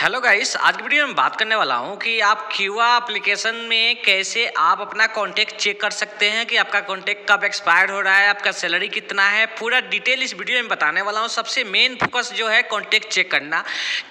Hello guys आज की video में बात करने वाला हूँ कि आप क्यूआ एप्लीकेशन में कैसे आप अपना कॉन्टैक्ट चेक कर सकते हैं कि आपका कॉन्टैक्ट कब एक्सपायर हो रहा है, आपका सैलरी कितना है। पूरा डिटेल इस वीडियो में बताने वाला हूँ। सबसे मेन फोकस जो है कॉन्टैक्ट चेक करना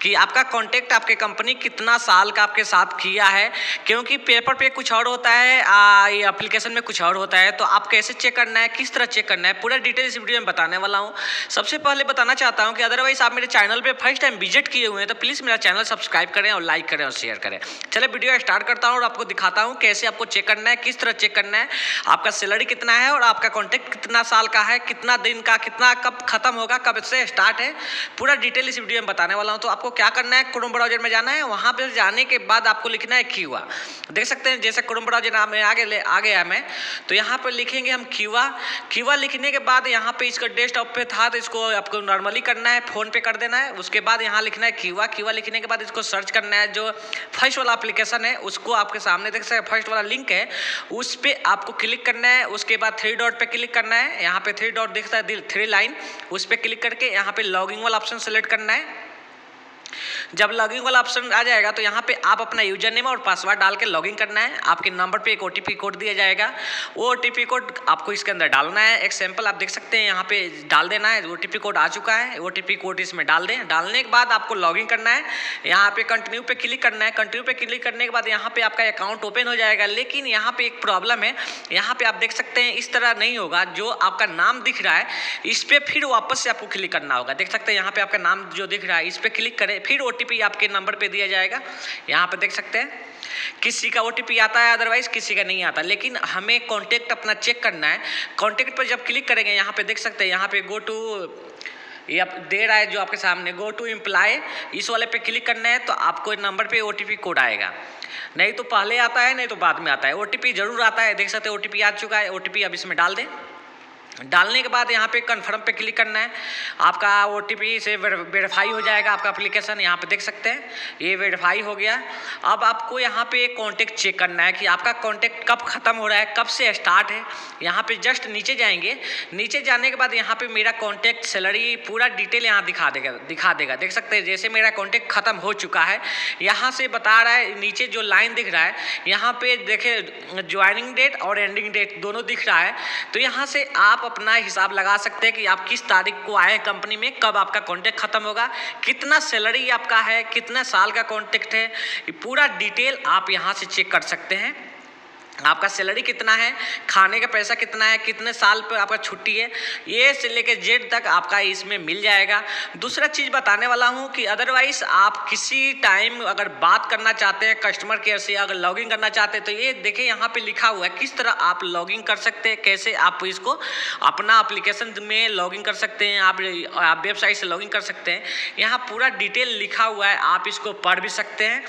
कि आपका कॉन्टैक्ट आपके कंपनी कितना साल का आपके साथ किया है। क्योंकि पेपर पे कुछ और होता है ये एप्लीकेशन में कुछ और होता है तो आप कैसे चेक करना है, किस तरह चेक करना है, पूरा डिटेल इस वीडियो में बताने वाला हूँ। सबसे पहले बताना चाहता हूँ कि अदरवाइज़ आप मेरे चैनल पर फ़र्स्ट टाइम विज़िट किए हुए हैं तो प्लीज़ मेरा चैनल सब्सक्राइब करें और लाइक करें और शेयर करें। चले वीडियो स्टार्ट करता हूँ और आपको दिखाता हूँ कैसे आपको चेक करना है, किस तरह चेक करना है, आपका सैलरी कितना है और आपका कॉन्टैक्ट कितना साल का है, कितना दिन का, कितना कब खत्म होगा, कब से स्टार्ट है, पूरा डिटेल इस वीडियो में बताने वाला हूँ। तो आपको क्या करना है, क्रोम ब्राउज़र में जाना है, वहाँ पर जाने के बाद आपको लिखना है क्यूआ देख सकते हैं, जैसे क्रोम ब्राउज़र में आगे आ गया मैं तो यहाँ पर लिखेंगे हम क्यूआ क्यूआ लिखने के बाद यहाँ पे इसका डेस्कटॉप पे था तो इसको आपको नॉर्मली करना है फ़ोन पे कर देना है, उसके बाद यहाँ लिखना है क्यूआ क्यूआ लिखने के बाद इसको सर्च करना है, जो फ़र्स्ट वाला एप्लीकेशन है, उसको आपके सामने देख सकते फ़र्स्ट वाला लिंक है, उस पर आपको क्लिक करना है, उसके बाद थ्री डॉट पर क्लिक करना है, यहाँ पे थ्री डॉट दिखता है थ्री लाइन उस पर क्लिक करके यहाँ पे लॉगिंग वाला ऑप्शन सेलेक्ट करना है। जब लॉगिंग वाला ऑप्शन आ जाएगा तो यहाँ पे आप अपना यूज़र नेम और पासवर्ड डाल के लॉगिन करना है। आपके नंबर पे एक ओटीपी कोड दिया जाएगा। वो ओटीपी कोड आपको इसके अंदर डालना है। एक सैंपल आप देख सकते हैं, यहाँ पे डाल देना है। ओटीपी कोड आ चुका है। ओटीपी कोड इसमें डाल दें। डालने के बाद आपको लॉगिन करना है। यहाँ पे कंटिन्यू पे क्लिक करना है। कंटिन्यू पे क्लिक करने के बाद यहाँ पे आपका अकाउंट ओपन हो जाएगा। लेकिन यहाँ पे एक प्रॉब्लम है। यहाँ पे आप देख सकते हैं, इस तरह नहीं होगा। जो आपका नाम दिख रहा है, इस पर फिर वापस से आपको क्लिक करना होगा। देख सकते हैं, यहाँ पे आपका नाम जो दिख रहा है, इस पर क्लिक करें। फिर ओटीपी आपके नंबर पे दिया जाएगा। यहाँ पे देख सकते हैं, किसी का ओटीपी आता है अदरवाइज़ किसी का नहीं आता। लेकिन हमें कॉन्टेक्ट अपना चेक करना है। कॉन्टेक्ट पर जब क्लिक करेंगे, यहाँ पे देख सकते हैं, यहाँ पे गो टू ये आप दे रहा है जो आपके सामने गो टू इम्प्लाई इस वाले पे क्लिक करना है तो आपको नंबर पे ओ कोड आएगा। नहीं तो पहले आता है, नहीं तो बाद में आता है। ओटीपी ज़रूर आता है, देख सकते हैं ओ आ चुका है ओ अब इसमें डाल दें। डालने के बाद यहाँ पे कन्फर्म पे क्लिक करना है। आपका ओ से वेरीफाई हो जाएगा, आपका एप्लीकेशन यहाँ पे देख सकते हैं। ये वेरीफाई हो गया। अब आपको यहाँ पे कॉन्टेक्ट चेक करना है कि आपका कॉन्टेक्ट कब ख़त्म हो रहा है, कब से स्टार्ट है। यहाँ पे जस्ट नीचे जाएँगे। नीचे जाने के बाद यहाँ पे मेरा कॉन्टेक्ट सैलरी पूरा डिटेल यहाँ दिखा देगा दिखा देगा। देख सकते हैं, जैसे मेरा कॉन्टेक्ट ख़त्म हो चुका है, यहाँ से बता रहा है, नीचे जो लाइन दिख रहा है, यहाँ पे देखे ज्वाइनिंग डेट और एंडिंग डेट दोनों दिख रहा है। तो यहाँ से आप अपना हिसाब लगा सकते हैं कि आप किस तारीख को आए कंपनी में, कब आपका कॉन्ट्रैक्ट ख़त्म होगा, कितना सैलरी आपका है, कितना साल का कॉन्ट्रैक्ट है पूरा डिटेल आप यहाँ से चेक कर सकते हैं। आपका सैलरी कितना है? खाने का पैसा कितना है? कितने साल पर आपका छुट्टी है? ये से लेकर जेड तक आपका इसमें मिल जाएगा। दूसरा चीज़ बताने वाला हूँ कि अदरवाइज़ आप किसी टाइम अगर बात करना चाहते हैं कस्टमर केयर से अगर लॉगिन करना चाहते हैं तो ये देखें यहाँ पे लिखा हुआ है किस तरह आप लॉगिन कर सकते हैं, कैसे आप इसको अपना अप्लीकेशन में लॉगिन कर सकते हैं, आप आप वेबसाइट से लॉगिन कर सकते हैं। यहाँ पूरा डिटेल लिखा हुआ है, आप इसको पढ़ भी सकते हैं।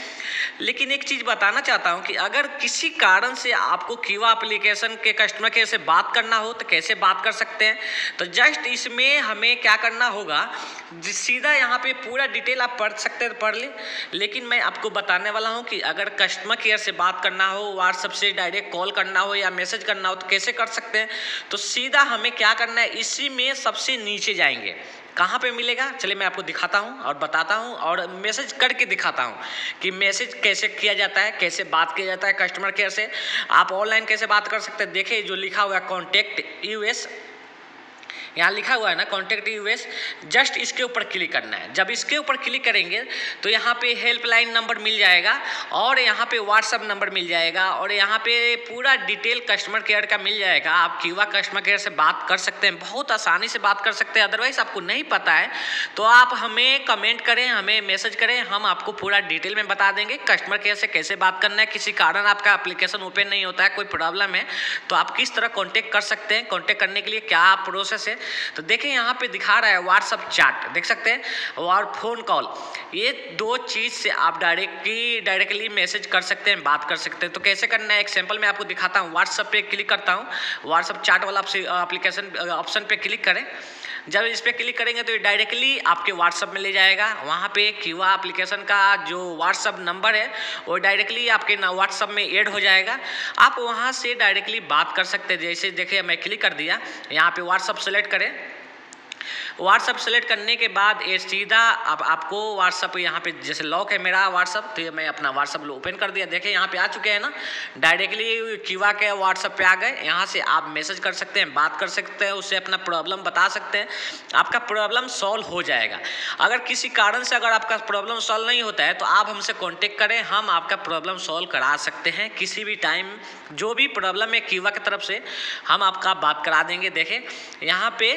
लेकिन एक चीज़ बताना चाहता हूँ कि अगर किसी कारण से आपको कीवा एप्लीकेशन के कस्टमर केयर से बात करना हो तो कैसे बात कर सकते हैं? तो जस्ट इसमें हमें क्या करना होगा सीधा यहाँ पे पूरा डिटेल आप पढ़ सकते हैं, पढ़ लें। लेकिन मैं आपको बताने वाला हूँ कि अगर कस्टमर केयर से बात करना हो व्हाट्सअप से डायरेक्ट कॉल करना हो या मैसेज करना हो तो कैसे कर सकते हैं? तो सीधा हमें क्या करना है, इसी में सबसे नीचे जाएँगे। कहाँ पे मिलेगा? चलिए मैं आपको दिखाता हूँ और बताता हूँ और मैसेज करके दिखाता हूँ कि मैसेज कैसे किया जाता है, कैसे बात किया जाता है कस्टमर केयर से। आप ऑनलाइन कैसे बात कर सकते हैं? देखिए, जो लिखा हुआ है कॉन्टेक्ट यूएस यहाँ लिखा हुआ है ना कॉन्टेक्ट यूएस जस्ट इसके ऊपर क्लिक करना है। जब इसके ऊपर क्लिक करेंगे तो यहाँ पे हेल्पलाइन नंबर मिल जाएगा, और यहाँ पे व्हाट्सअप नंबर मिल जाएगा, और यहाँ पे पूरा डिटेल कस्टमर केयर का मिल जाएगा। आप क्यूवा कस्टमर केयर से बात कर सकते हैं, बहुत आसानी से बात कर सकते हैं अदरवाइज़ आपको नहीं पता है। तो आप हमें कमेंट करें, हमें मैसेज करें, हम आपको पूरा डिटेल में बता देंगे कस्टमर केयर से कैसे बात करना है, किसी कारण आपका एप्लीकेशन ओपन नहीं होता है, कोई प्रॉब्लम है तो आप किस तरह कॉन्टेक्ट कर सकते हैं कॉन्टेक्ट करने के लिए क्या प्रोसेस है तो देखें यहाँ पे दिखा रहा है व्हाट्सअप चैट देख सकते हैं? और फ़ोन कॉल ये दो चीज़ से आप डायरेक्टली डायरेक्टली मैसेज कर सकते हैं, बात कर सकते हैं। तो कैसे करना है? एक मैं आपको दिखाता हूँ। व्हाट्सअप पे क्लिक करता हूँ। व्हाट्सअप चैट वाला एप्लीकेशन ऑप्शन पे क्लिक करें। जब इस पर क्लिक करेंगे तो ये डायरेक्टली आपके व्हाट्सअप में ले जाएगा। वहाँ पे क्यू एप्लीकेशन का जो व्हाट्सअप नंबर है, वो डायरेक्टली आपके व्हाट्सअप में ऐड हो जाएगा। आप वहाँ से डायरेक्टली बात कर सकते हैं। जैसे देखिए, मैं क्लिक कर दिया। यहाँ पे व्हाट्सअप सेलेक्ट करें। व्हाट्सअप सेलेक्ट करने के बाद ये सीधा अब आपको व्हाट्सअप यहाँ पे, जैसे लॉक है मेरा व्हाट्सअप तो ये मैं अपना व्हाट्सअप ओपन कर दिया। देखें यहाँ पे आ चुके हैं ना। डायरेक्टली क्यूआ के व्हाट्सअप पे आ गए। यहाँ से आप मैसेज कर सकते हैं, बात कर सकते हैं, उससे अपना प्रॉब्लम बता सकते हैं। आपका प्रॉब्लम सॉल्व हो जाएगा। अगर किसी कारण से अगर आपका प्रॉब्लम सॉल्व नहीं होता है तो आप हमसे कॉन्टेक्ट करें। हम आपका प्रॉब्लम सॉल्व करा सकते हैं। किसी भी टाइम जो भी प्रॉब्लम है कीवा की तरफ़ से, हम आपका बात करा देंगे। देखें यहाँ पे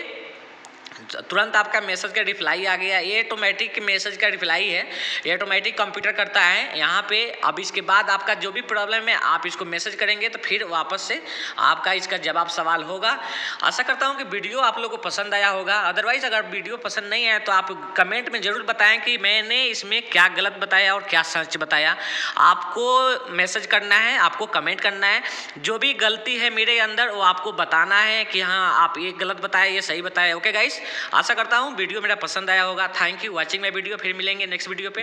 तुरंत आपका मैसेज का रिप्लाई आ गया। ये ऑटोमेटिक मैसेज का रिप्लाई है। ये ऑटोमेटिक कंप्यूटर करता है। यहाँ पे अब इसके बाद आपका जो भी प्रॉब्लम है, आप इसको मैसेज करेंगे तो फिर वापस से आपका इसका जवाब सवाल होगा। आशा करता हूँ कि वीडियो आप लोगों को पसंद आया होगा। अदरवाइज़ अगर वीडियो पसंद नहीं आया तो आप कमेंट में ज़रूर बताएँ कि मैंने इसमें क्या गलत बताया और क्या सच बताया। आपको मैसेज करना है, आपको कमेंट करना है। जो भी गलती है मेरे अंदर, वो आपको बताना है कि हाँ आप ये गलत बताए ये सही बताए ओके गाइस आशा करता हूँ वीडियो मेरा पसंद आया होगा। Thank you watching my video फिर मिलेंगे नेक्स्ट वीडियो पे।